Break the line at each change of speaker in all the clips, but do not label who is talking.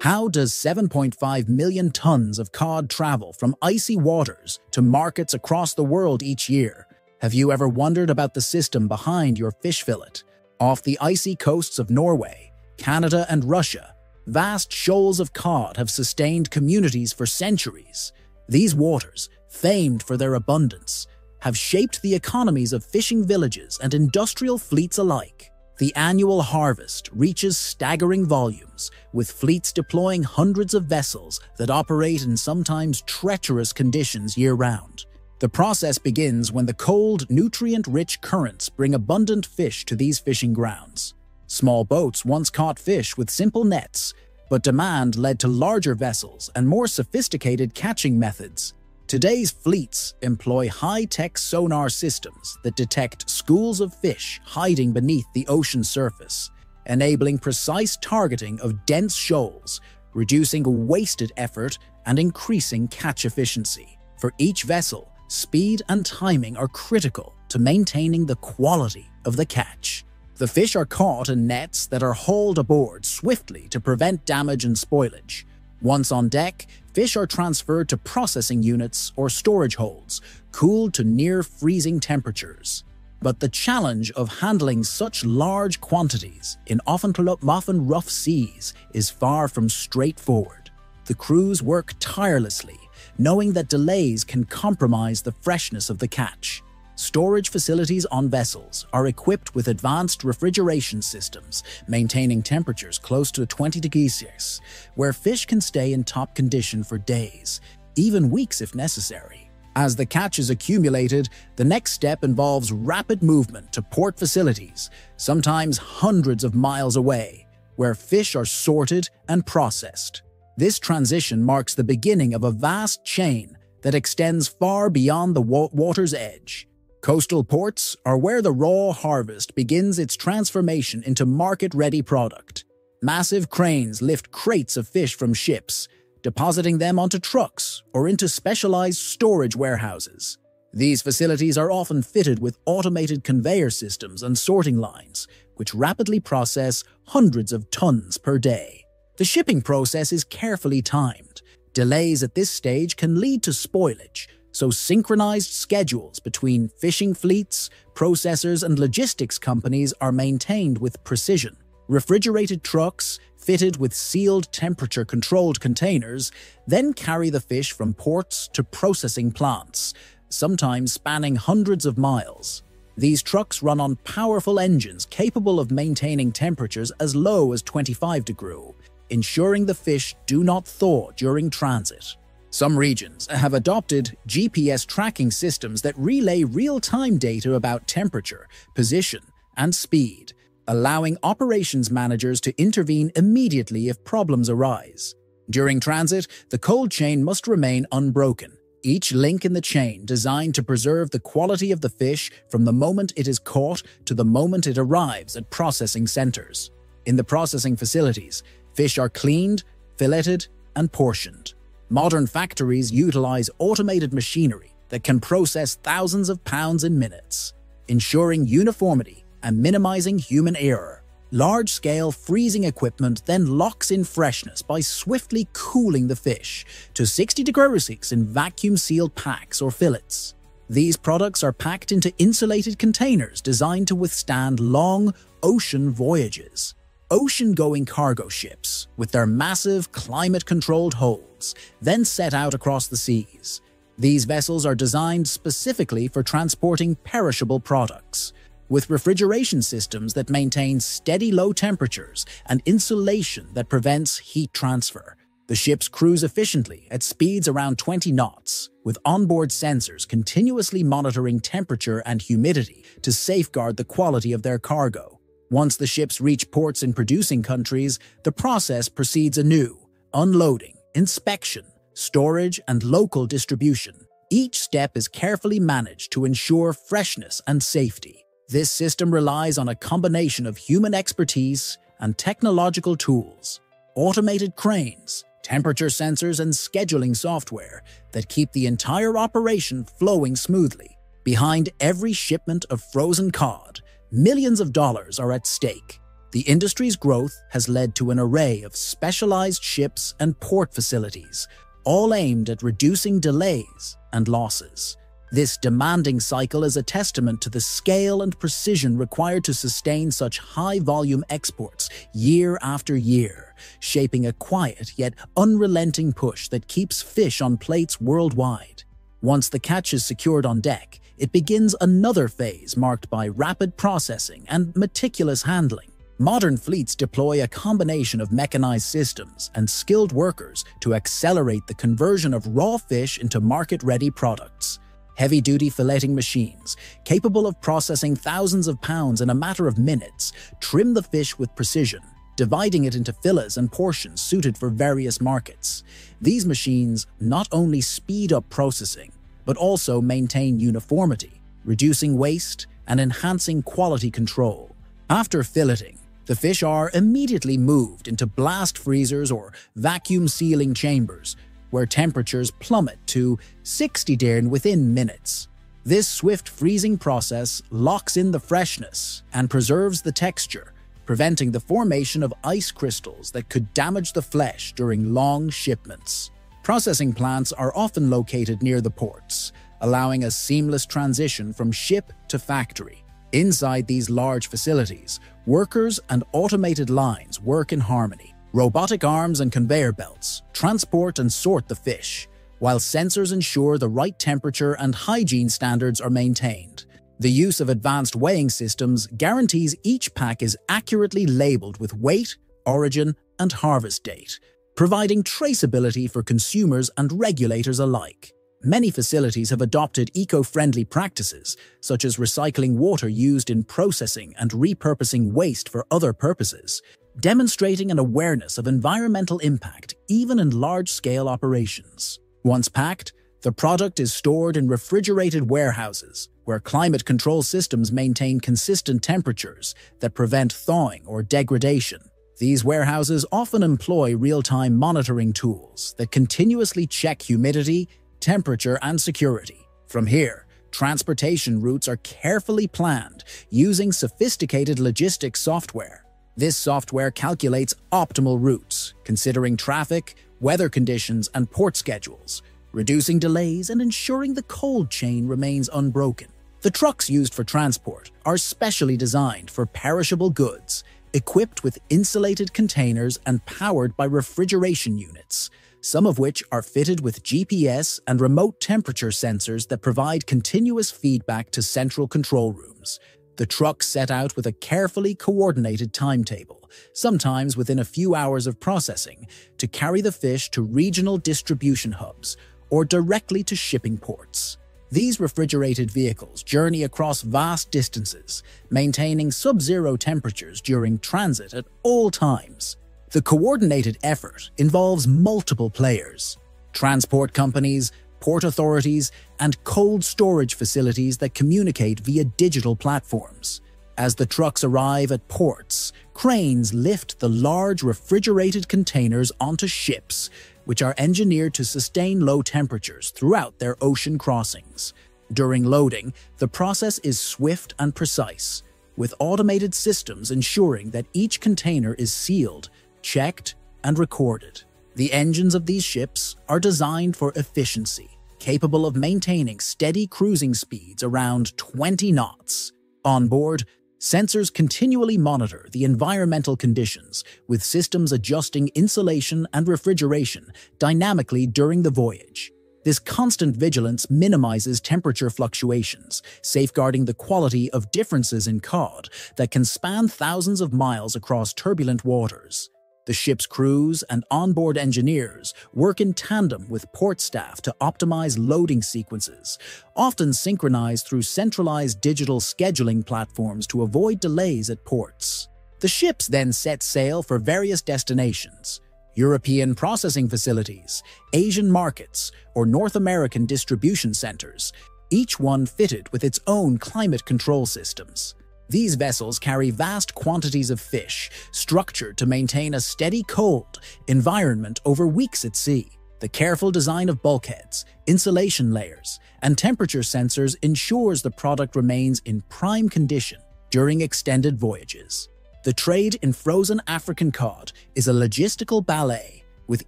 How does 7.5 million tons of cod travel from icy waters to markets across the world each year? Have you ever wondered about the system behind your fish fillet? Off the icy coasts of Norway, Canada, and Russia, vast shoals of cod have sustained communities for centuries. These waters, famed for their abundance, have shaped the economies of fishing villages and industrial fleets alike. The annual harvest reaches staggering volumes, with fleets deploying hundreds of vessels that operate in sometimes treacherous conditions year-round. The process begins when the cold, nutrient-rich currents bring abundant fish to these fishing grounds. Small boats once caught fish with simple nets, but demand led to larger vessels and more sophisticated catching methods. Today's fleets employ high-tech sonar systems that detect schools of fish hiding beneath the ocean surface, enabling precise targeting of dense shoals, reducing wasted effort and increasing catch efficiency. For each vessel, speed and timing are critical to maintaining the quality of the catch. The fish are caught in nets that are hauled aboard swiftly to prevent damage and spoilage. Once on deck, fish are transferred to processing units or storage holds, cooled to near freezing temperatures. But the challenge of handling such large quantities in often, often rough seas is far from straightforward. The crews work tirelessly, knowing that delays can compromise the freshness of the catch. Storage facilities on vessels are equipped with advanced refrigeration systems, maintaining temperatures close to 20 degrees Celsius, where fish can stay in top condition for days, even weeks if necessary. As the catch is accumulated, the next step involves rapid movement to port facilities, sometimes hundreds of miles away, where fish are sorted and processed. This transition marks the beginning of a vast chain that extends far beyond the water's edge. Coastal ports are where the raw harvest begins its transformation into market-ready product. Massive cranes lift crates of fish from ships, depositing them onto trucks or into specialized storage warehouses. These facilities are often fitted with automated conveyor systems and sorting lines, which rapidly process hundreds of tons per day. The shipping process is carefully timed. Delays at this stage can lead to spoilage, so synchronized schedules between fishing fleets, processors, and logistics companies are maintained with precision. Refrigerated trucks, fitted with sealed temperature-controlled containers, then carry the fish from ports to processing plants, sometimes spanning hundreds of miles. These trucks run on powerful engines capable of maintaining temperatures as low as 25 degrees, ensuring the fish do not thaw during transit. Some regions have adopted GPS tracking systems that relay real-time data about temperature, position, and speed, allowing operations managers to intervene immediately if problems arise. During transit, the cold chain must remain unbroken, each link in the chain designed to preserve the quality of the fish from the moment it is caught to the moment it arrives at processing centers. In the processing facilities, fish are cleaned, filleted, and portioned. Modern factories utilize automated machinery that can process thousands of pounds in minutes, ensuring uniformity and minimizing human error. Large-scale freezing equipment then locks in freshness by swiftly cooling the fish to 60 degrees in vacuum-sealed packs or fillets. These products are packed into insulated containers designed to withstand long ocean voyages. Ocean-going cargo ships, with their massive climate-controlled holds, then set out across the seas. These vessels are designed specifically for transporting perishable products, with refrigeration systems that maintain steady low temperatures and insulation that prevents heat transfer. The ships cruise efficiently at speeds around 20 knots, with onboard sensors continuously monitoring temperature and humidity to safeguard the quality of their cargo. Once the ships reach ports in producing countries, the process proceeds anew, unloading, inspection, storage, and local distribution. Each step is carefully managed to ensure freshness and safety. This system relies on a combination of human expertise and technological tools, automated cranes, temperature sensors, and scheduling software that keep the entire operation flowing smoothly. Behind every shipment of frozen cod, Millions of dollars are at stake. The industry's growth has led to an array of specialized ships and port facilities, all aimed at reducing delays and losses. This demanding cycle is a testament to the scale and precision required to sustain such high volume exports year after year, shaping a quiet yet unrelenting push that keeps fish on plates worldwide. Once the catch is secured on deck, it begins another phase marked by rapid processing and meticulous handling. Modern fleets deploy a combination of mechanized systems and skilled workers to accelerate the conversion of raw fish into market-ready products. Heavy-duty filleting machines, capable of processing thousands of pounds in a matter of minutes, trim the fish with precision, dividing it into fillets and portions suited for various markets. These machines not only speed up processing, but also maintain uniformity, reducing waste and enhancing quality control. After filleting, the fish are immediately moved into blast freezers or vacuum sealing chambers, where temperatures plummet to 60 Darn within minutes. This swift freezing process locks in the freshness and preserves the texture, preventing the formation of ice crystals that could damage the flesh during long shipments. Processing plants are often located near the ports, allowing a seamless transition from ship to factory. Inside these large facilities, workers and automated lines work in harmony. Robotic arms and conveyor belts transport and sort the fish, while sensors ensure the right temperature and hygiene standards are maintained. The use of advanced weighing systems guarantees each pack is accurately labeled with weight, origin, and harvest date, providing traceability for consumers and regulators alike. Many facilities have adopted eco-friendly practices, such as recycling water used in processing and repurposing waste for other purposes, demonstrating an awareness of environmental impact even in large-scale operations. Once packed, the product is stored in refrigerated warehouses, where climate control systems maintain consistent temperatures that prevent thawing or degradation. These warehouses often employ real-time monitoring tools that continuously check humidity, temperature, and security. From here, transportation routes are carefully planned using sophisticated logistics software. This software calculates optimal routes, considering traffic, weather conditions, and port schedules, reducing delays and ensuring the cold chain remains unbroken. The trucks used for transport are specially designed for perishable goods, equipped with insulated containers and powered by refrigeration units some of which are fitted with GPS and remote temperature sensors that provide continuous feedback to central control rooms. The trucks set out with a carefully coordinated timetable, sometimes within a few hours of processing, to carry the fish to regional distribution hubs or directly to shipping ports. These refrigerated vehicles journey across vast distances, maintaining sub-zero temperatures during transit at all times. The coordinated effort involves multiple players, transport companies, port authorities, and cold storage facilities that communicate via digital platforms. As the trucks arrive at ports, cranes lift the large refrigerated containers onto ships, which are engineered to sustain low temperatures throughout their ocean crossings. During loading, the process is swift and precise, with automated systems ensuring that each container is sealed checked, and recorded. The engines of these ships are designed for efficiency, capable of maintaining steady cruising speeds around 20 knots. On board, sensors continually monitor the environmental conditions, with systems adjusting insulation and refrigeration dynamically during the voyage. This constant vigilance minimizes temperature fluctuations, safeguarding the quality of differences in cod that can span thousands of miles across turbulent waters. The ship's crews and onboard engineers work in tandem with port staff to optimize loading sequences, often synchronized through centralized digital scheduling platforms to avoid delays at ports. The ships then set sail for various destinations, European processing facilities, Asian markets, or North American distribution centers, each one fitted with its own climate control systems. These vessels carry vast quantities of fish, structured to maintain a steady cold environment over weeks at sea. The careful design of bulkheads, insulation layers, and temperature sensors ensures the product remains in prime condition during extended voyages. The trade in frozen African cod is a logistical ballet, with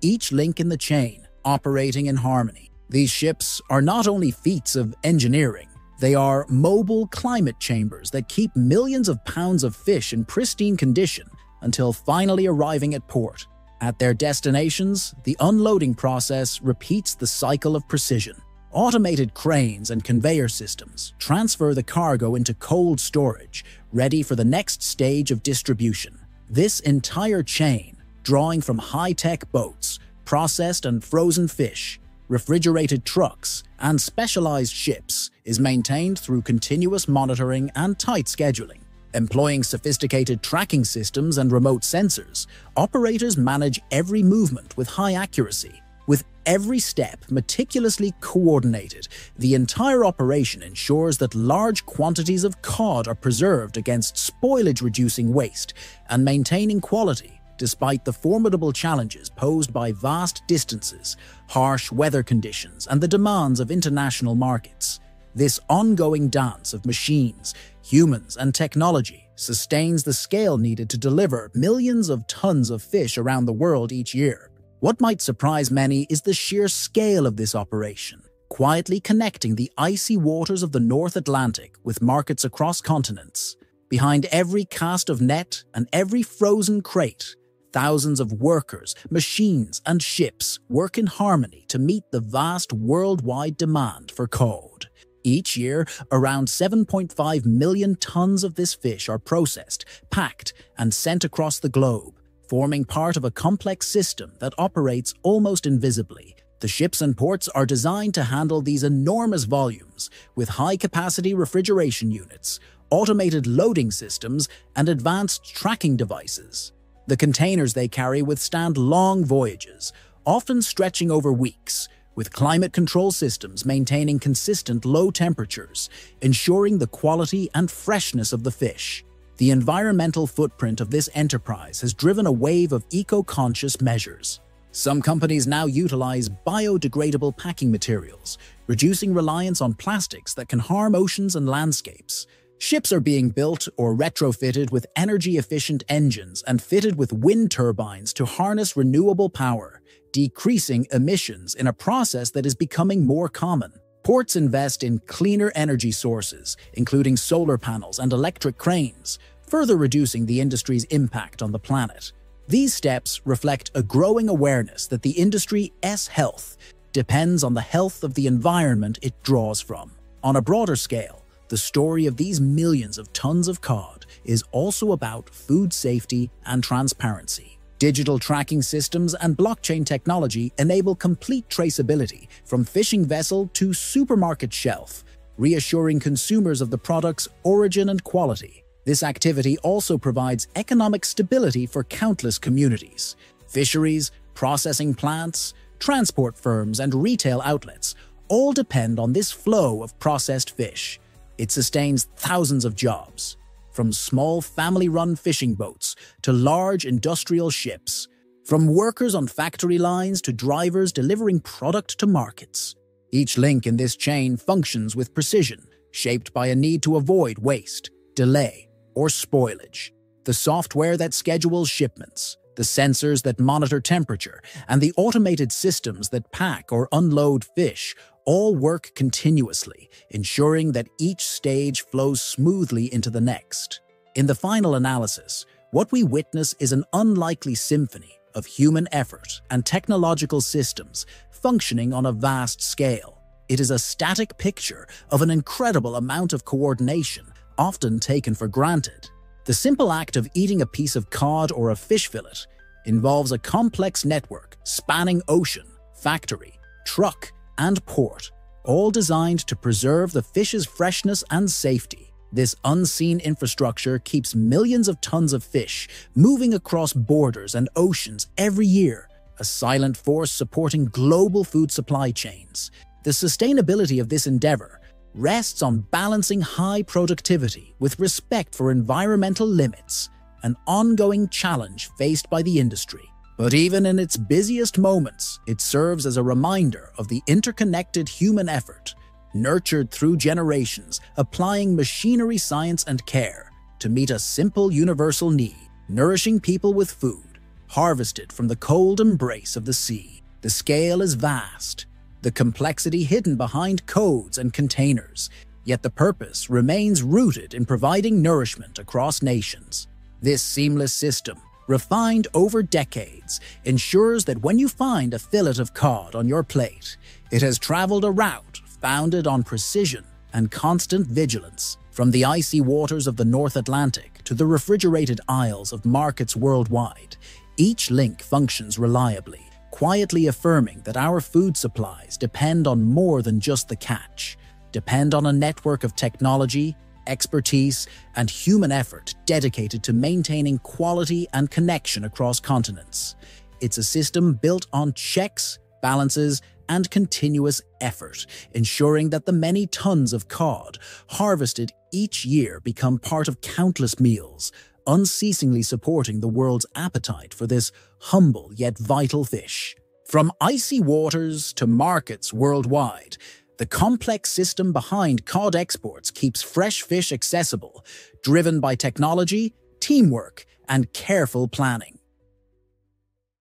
each link in the chain operating in harmony. These ships are not only feats of engineering, they are mobile climate chambers that keep millions of pounds of fish in pristine condition until finally arriving at port. At their destinations, the unloading process repeats the cycle of precision. Automated cranes and conveyor systems transfer the cargo into cold storage, ready for the next stage of distribution. This entire chain, drawing from high tech boats, processed and frozen fish, refrigerated trucks, and specialized ships, is maintained through continuous monitoring and tight scheduling. Employing sophisticated tracking systems and remote sensors, operators manage every movement with high accuracy with every step meticulously coordinated, the entire operation ensures that large quantities of cod are preserved against spoilage-reducing waste and maintaining quality despite the formidable challenges posed by vast distances, harsh weather conditions, and the demands of international markets. This ongoing dance of machines, humans, and technology sustains the scale needed to deliver millions of tons of fish around the world each year. What might surprise many is the sheer scale of this operation, quietly connecting the icy waters of the North Atlantic with markets across continents. Behind every cast of net and every frozen crate, thousands of workers, machines, and ships work in harmony to meet the vast worldwide demand for cod. Each year, around 7.5 million tons of this fish are processed, packed, and sent across the globe, forming part of a complex system that operates almost invisibly. The ships and ports are designed to handle these enormous volumes with high-capacity refrigeration units, automated loading systems, and advanced tracking devices. The containers they carry withstand long voyages, often stretching over weeks, with climate control systems maintaining consistent low temperatures, ensuring the quality and freshness of the fish. The environmental footprint of this enterprise has driven a wave of eco-conscious measures. Some companies now utilize biodegradable packing materials, reducing reliance on plastics that can harm oceans and landscapes. Ships are being built or retrofitted with energy-efficient engines and fitted with wind turbines to harness renewable power, decreasing emissions in a process that is becoming more common. Ports invest in cleaner energy sources, including solar panels and electric cranes, further reducing the industry's impact on the planet. These steps reflect a growing awareness that the industry's health depends on the health of the environment it draws from. On a broader scale, the story of these millions of tons of cod is also about food safety and transparency. Digital tracking systems and blockchain technology enable complete traceability from fishing vessel to supermarket shelf, reassuring consumers of the product's origin and quality. This activity also provides economic stability for countless communities. Fisheries, processing plants, transport firms, and retail outlets all depend on this flow of processed fish. It sustains thousands of jobs, from small family-run fishing boats to large industrial ships, from workers on factory lines to drivers delivering product to markets. Each link in this chain functions with precision, shaped by a need to avoid waste, delay, or spoilage. The software that schedules shipments, the sensors that monitor temperature, and the automated systems that pack or unload fish all work continuously, ensuring that each stage flows smoothly into the next. In the final analysis, what we witness is an unlikely symphony of human effort and technological systems functioning on a vast scale. It is a static picture of an incredible amount of coordination, often taken for granted. The simple act of eating a piece of cod or a fish fillet involves a complex network spanning ocean, factory, truck, and port, all designed to preserve the fish's freshness and safety. This unseen infrastructure keeps millions of tons of fish moving across borders and oceans every year, a silent force supporting global food supply chains. The sustainability of this endeavor rests on balancing high productivity with respect for environmental limits, an ongoing challenge faced by the industry. But even in its busiest moments, it serves as a reminder of the interconnected human effort, nurtured through generations, applying machinery science and care, to meet a simple universal need, nourishing people with food, harvested from the cold embrace of the sea. The scale is vast, the complexity hidden behind codes and containers, yet the purpose remains rooted in providing nourishment across nations. This seamless system, refined over decades, ensures that when you find a fillet of cod on your plate, it has traveled a route founded on precision and constant vigilance. From the icy waters of the North Atlantic to the refrigerated aisles of markets worldwide, each link functions reliably, quietly affirming that our food supplies depend on more than just the catch, depend on a network of technology, expertise, and human effort dedicated to maintaining quality and connection across continents. It's a system built on checks, balances, and continuous effort, ensuring that the many tons of cod harvested each year become part of countless meals, unceasingly supporting the world's appetite for this humble yet vital fish. From icy waters to markets worldwide, the complex system behind cod exports keeps fresh fish accessible, driven by technology, teamwork, and careful planning.